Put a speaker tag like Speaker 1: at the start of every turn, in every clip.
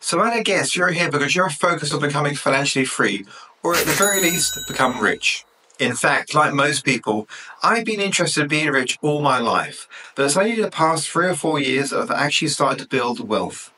Speaker 1: So I guess you're here because you're focused on becoming financially free, or at the very least, become rich. In fact, like most people, I've been interested in being rich all my life, but it's only the past three or four years that I've actually started to build wealth.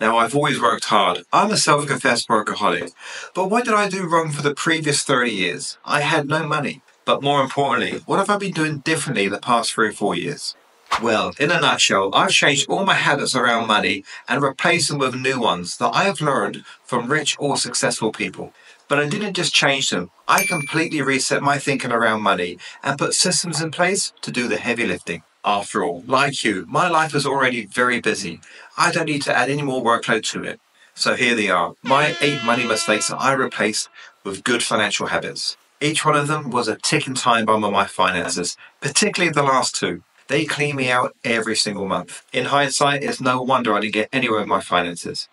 Speaker 1: Now, I've always worked hard. I'm a self confessed workaholic. But what did I do wrong for the previous 30 years? I had no money. But more importantly, what have I been doing differently the past three or four years? Well, in a nutshell, I've changed all my habits around money and replaced them with new ones that I have learned from rich or successful people. But I didn't just change them, I completely reset my thinking around money and put systems in place to do the heavy lifting. After all, like you, my life is already very busy. I don't need to add any more workload to it. So here they are, my eight money mistakes that I replaced with good financial habits. Each one of them was a ticking time bomb on my finances, particularly the last two. They clean me out every single month. In hindsight, it's no wonder I didn't get anywhere with my finances.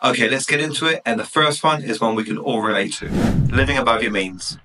Speaker 1: Okay, let's get into it. And the first one is one we can all relate to living above your means.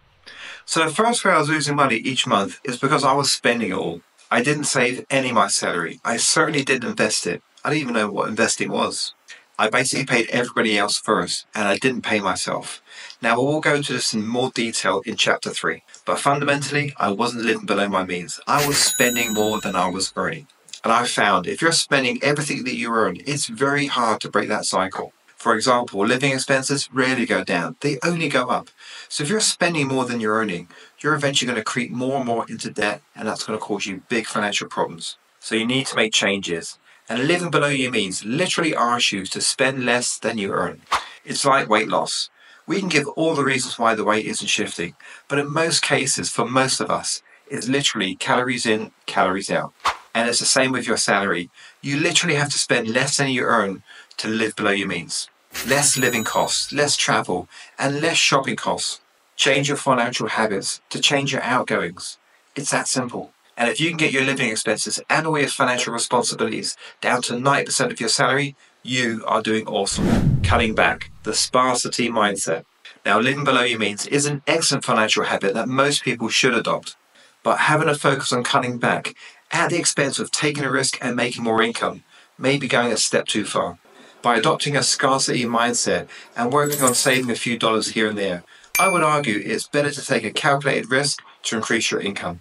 Speaker 1: So, the first way I was losing money each month is because I was spending it all. I didn't save any of my salary. I certainly didn't invest it. I didn't even know what investing was. I basically paid everybody else first, and I didn't pay myself. Now, we'll go into this in more detail in chapter 3, but fundamentally, I wasn't living below my means. I was spending more than I was earning. And I found if you're spending everything that you earn, it's very hard to break that cycle. For example, living expenses rarely go down, they only go up. So if you're spending more than you're earning, you're eventually going to creep more and more into debt, and that's going to cause you big financial problems. So you need to make changes. And living below your means literally asks you to spend less than you earn. It's like weight loss. We can give all the reasons why the weight isn't shifting, but in most cases, for most of us, it's literally calories in, calories out. And it's the same with your salary. You literally have to spend less than you earn to live below your means. Less living costs, less travel, and less shopping costs. Change your financial habits to change your outgoings. It's that simple. And if you can get your living expenses and all your financial responsibilities down to 90% of your salary, you are doing awesome. Cutting back, the scarcity mindset. Now, living below your means is an excellent financial habit that most people should adopt. But having a focus on cutting back at the expense of taking a risk and making more income may be going a step too far. By adopting a scarcity mindset and working on saving a few dollars here and there, I would argue it's better to take a calculated risk to increase your income.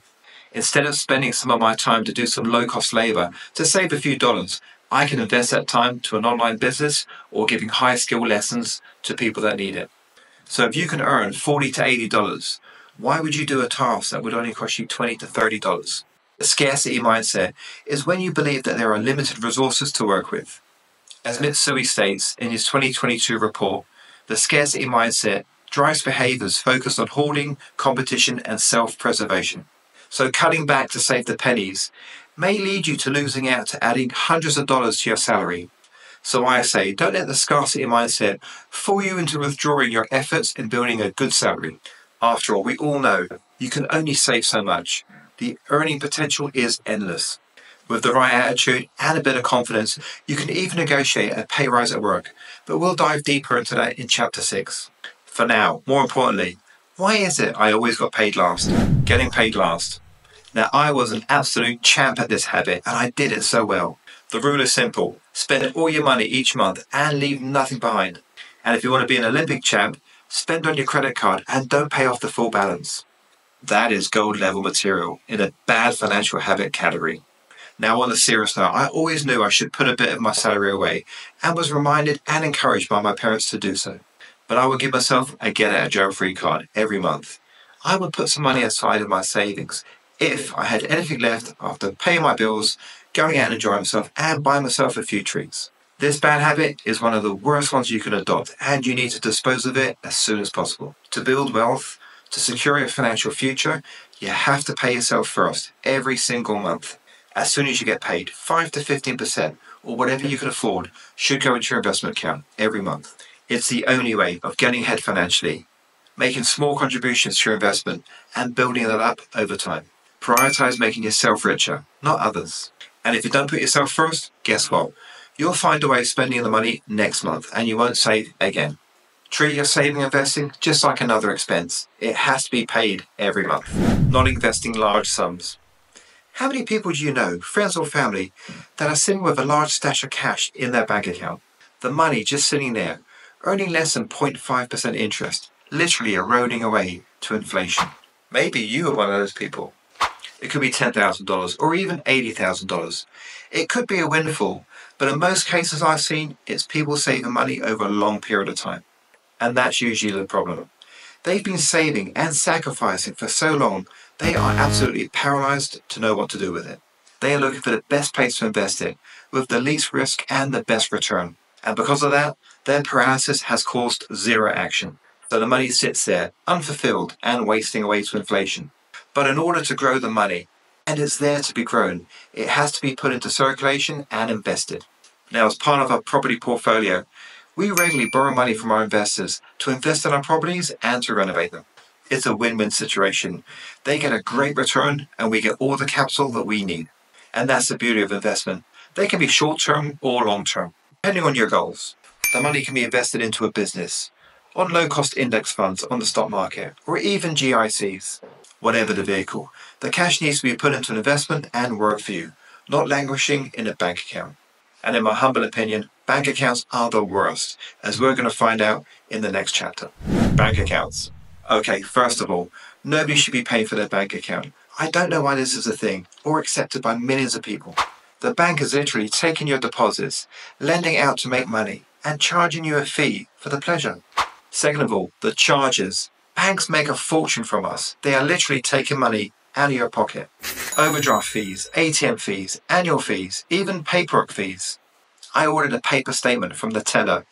Speaker 1: Instead of spending some of my time to do some low cost labor to save a few dollars, I can invest that time to an online business or giving high skill lessons to people that need it. So if you can earn 40 to $80, why would you do a task that would only cost you 20 to $30? The scarcity mindset is when you believe that there are limited resources to work with. As Mitsui states in his 2022 report, the scarcity mindset drives behaviors focused on hoarding, competition, and self preservation. So cutting back to save the pennies may lead you to losing out to adding hundreds of dollars to your salary. So I say, don't let the scarcity mindset fool you into withdrawing your efforts in building a good salary. After all, we all know you can only save so much. The earning potential is endless. With the right attitude and a bit of confidence, you can even negotiate a pay rise at work. But we'll dive deeper into that in chapter 6. For now, more importantly, why is it I always got paid last? Getting paid last. Now, I was an absolute champ at this habit and I did it so well. The rule is simple spend all your money each month and leave nothing behind. And if you want to be an Olympic champ, spend on your credit card and don't pay off the full balance. That is gold level material in a bad financial habit category. Now, on a serious note, I always knew I should put a bit of my salary away and was reminded and encouraged by my parents to do so. But I would give myself a get out of jail free card every month. I would put some money aside in my savings if I had anything left after paying my bills, going out and enjoying myself, and buying myself a few treats. This bad habit is one of the worst ones you can adopt, and you need to dispose of it as soon as possible. To build wealth, to secure your financial future, you have to pay yourself first, every single month. As soon as you get paid, 5 to 15%, or whatever you can afford, should go into your investment account every month. It's the only way of getting ahead financially, making small contributions to your investment, and building that up over time. Prioritize making yourself richer, not others. And if you don't put yourself first, guess what? You'll find a way of spending the money next month and you won't save again. Treat your saving and investing just like another expense. It has to be paid every month, not investing large sums. How many people do you know, friends or family, that are sitting with a large stash of cash in their bank account? The money just sitting there, earning less than 0.5% interest, literally eroding away to inflation. Maybe you are one of those people. It could be $10,000 or even $80,000. It could be a windfall, but in most cases I've seen, it's people saving money over a long period of time. And that's usually the problem. They've been saving and sacrificing for so long, they are absolutely paralyzed to know what to do with it. They are looking for the best place to invest it, with the least risk and the best return. And because of that, their paralysis has caused zero action. So the money sits there, unfulfilled and wasting away to inflation. But in order to grow the money, and it's there to be grown, it has to be put into circulation and invested. Now, as part of our property portfolio, we regularly borrow money from our investors to invest in our properties and to renovate them. It's a win-win situation. They get a great return and we get all the capital that we need. And that's the beauty of investment. They can be short-term or long-term, depending on your goals. The money can be invested into a business, on low-cost index funds on the stock market, or even GICs. Whatever the vehicle, the cash needs to be put into an investment and work for you, not languishing in a bank account. And in my humble opinion, bank accounts are the worst, as we're going to find out in the next chapter. Bank accounts. Okay, first of all, nobody should be paying for their bank account. I don't know why this is a thing, or accepted by millions of people. The bank is literally taking your deposits, lending out to make money, and charging you a fee for the pleasure. Second of all, the charges. Banks make a fortune from us. They are literally taking money out of your pocket. Overdraft fees, ATM fees, annual fees, even paperwork fees. I ordered a paper statement from the teller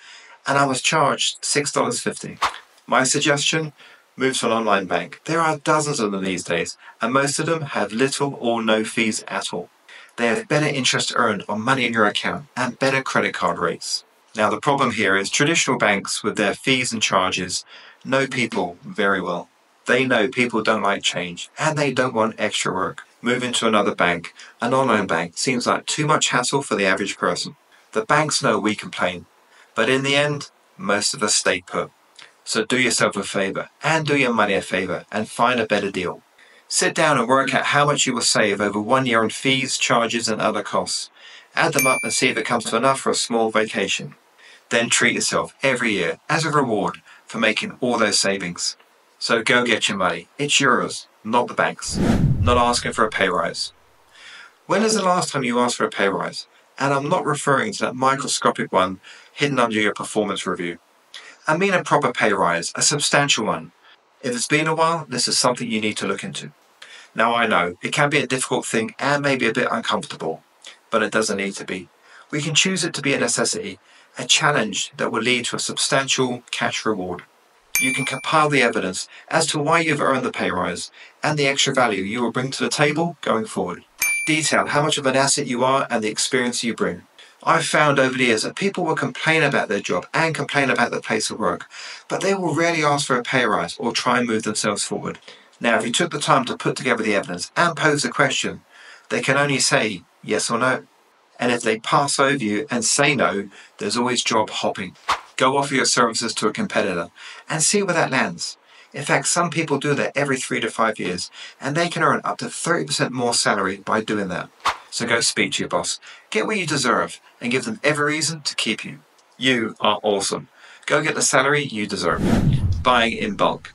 Speaker 1: and I was charged $6.50. My suggestion? Move to an online bank. There are dozens of them these days, and most of them have little or no fees at all. They have better interest earned on money in your account and better credit card rates. Now, the problem here is traditional banks, with their fees and charges, know people very well. They know people don't like change and they don't want extra work. Moving to another bank, an online bank, seems like too much hassle for the average person. The banks know we complain, but in the end, most of us stay put. So do yourself a favor and do your money a favor and find a better deal. Sit down and work out how much you will save over one year on fees, charges, and other costs. Add them up and see if it comes to enough for a small vacation. Then treat yourself every year as a reward for making all those savings. So go get your money. It's yours, not the bank's. Not asking for a pay rise. When is the last time you asked for a pay rise? And I'm not referring to that microscopic one hidden under your performance review. I mean a proper pay rise, a substantial one. If it's been a while, this is something you need to look into. Now I know, it can be a difficult thing and maybe a bit uncomfortable, but it doesn't need to be. We can choose it to be a necessity, a challenge that will lead to a substantial cash reward you can compile the evidence as to why you've earned the pay rise and the extra value you will bring to the table going forward. Detail how much of an asset you are and the experience you bring. I've found over the years that people will complain about their job and complain about their place of work, but they will rarely ask for a pay rise or try and move themselves forward. Now, if you took the time to put together the evidence and pose the question, they can only say yes or no. And if they pass over you and say no, there's always job hopping. Go offer your services to a competitor and see where that lands. In fact, some people do that every three to five years, and they can earn up to 30% more salary by doing that. So go speak to your boss, get what you deserve, and give them every reason to keep you. You are awesome. Go get the salary you deserve. Buying in bulk.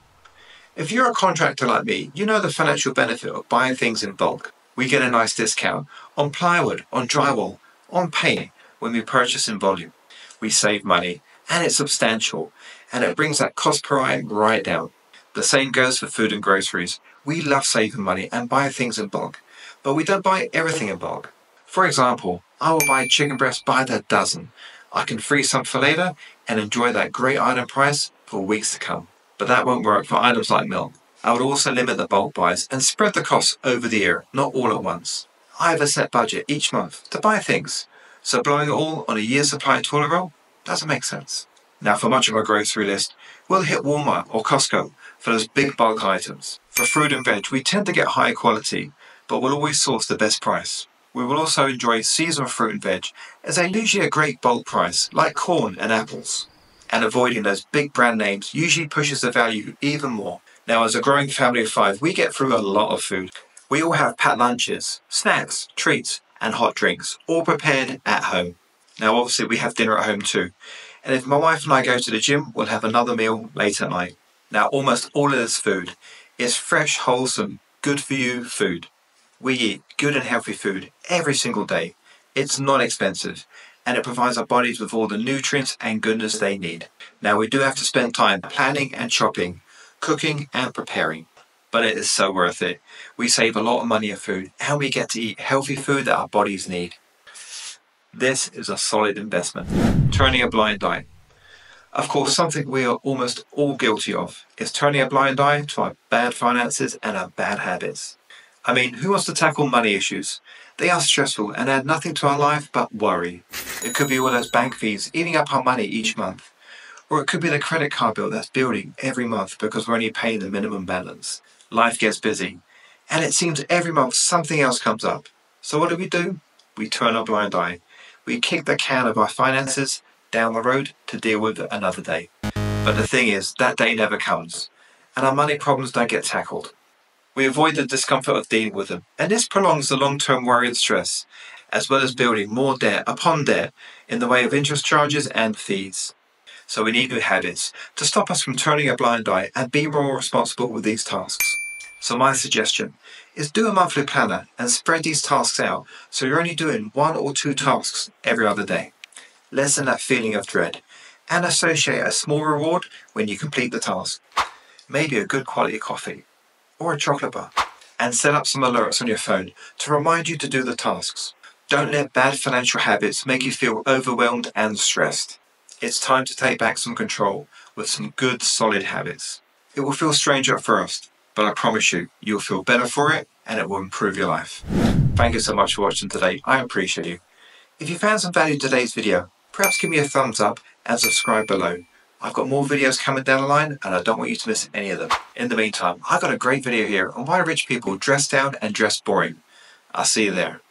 Speaker 1: If you're a contractor like me, you know the financial benefit of buying things in bulk. We get a nice discount on plywood, on drywall, on paint when we purchase in volume. We save money and it's substantial, and it brings that cost per item right down. The same goes for food and groceries. We love saving money and buy things in bulk, but we don't buy everything in bulk. For example, I will buy chicken breast by the dozen. I can freeze some for later and enjoy that great item price for weeks to come. But that won't work for items like milk. I would also limit the bulk buys and spread the costs over the year, not all at once. I have a set budget each month to buy things, so blowing it all on a year's supply of toilet roll doesn't make sense. Now, for much of our grocery list, we'll hit Walmart or Costco for those big bulk items. For fruit and veg, we tend to get high quality, but we'll always source the best price. We will also enjoy seasonal fruit and veg as they're usually a great bulk price, like corn and apples. And avoiding those big brand names usually pushes the value even more. Now, as a growing family of five, we get through a lot of food. We all have packed lunches, snacks, treats, and hot drinks, all prepared at home. Now, obviously, we have dinner at home too. And if my wife and I go to the gym, we'll have another meal late at night. Now, almost all of this food is fresh, wholesome, good for you food. We eat good and healthy food every single day. It's not expensive and it provides our bodies with all the nutrients and goodness they need. Now, we do have to spend time planning and chopping, cooking and preparing, but it is so worth it. We save a lot of money on food and we get to eat healthy food that our bodies need. This is a solid investment. Turning a blind eye. Of course, something we are almost all guilty of is turning a blind eye to our bad finances and our bad habits. I mean, who wants to tackle money issues? They are stressful and add nothing to our life but worry. It could be all those bank fees eating up our money each month. Or it could be the credit card bill that's building every month because we're only paying the minimum balance. Life gets busy. And it seems every month something else comes up. So what do we do? We turn a blind eye. We kick the can of our finances down the road to deal with another day. But the thing is, that day never comes. And our money problems don't get tackled. We avoid the discomfort of dealing with them, and this prolongs the long term worry and stress, as well as building more debt upon debt in the way of interest charges and fees. So we need new habits to stop us from turning a blind eye and be more responsible with these tasks. So my suggestion is do a monthly planner and spread these tasks out so you're only doing one or two tasks every other day. Lessen that feeling of dread and associate a small reward when you complete the task. Maybe a good quality coffee or a chocolate bar, and set up some alerts on your phone to remind you to do the tasks. Don't let bad financial habits make you feel overwhelmed and stressed. It's time to take back some control with some good, solid habits. It will feel strange at first, but I promise you, you'll feel better for it and it will improve your life. Thank you so much for watching today. I appreciate you. If you found some value in today's video, perhaps give me a thumbs up and subscribe below. I've got more videos coming down the line and I don't want you to miss any of them. In the meantime, I've got a great video here on why rich people dress down and dress boring. I'll see you there.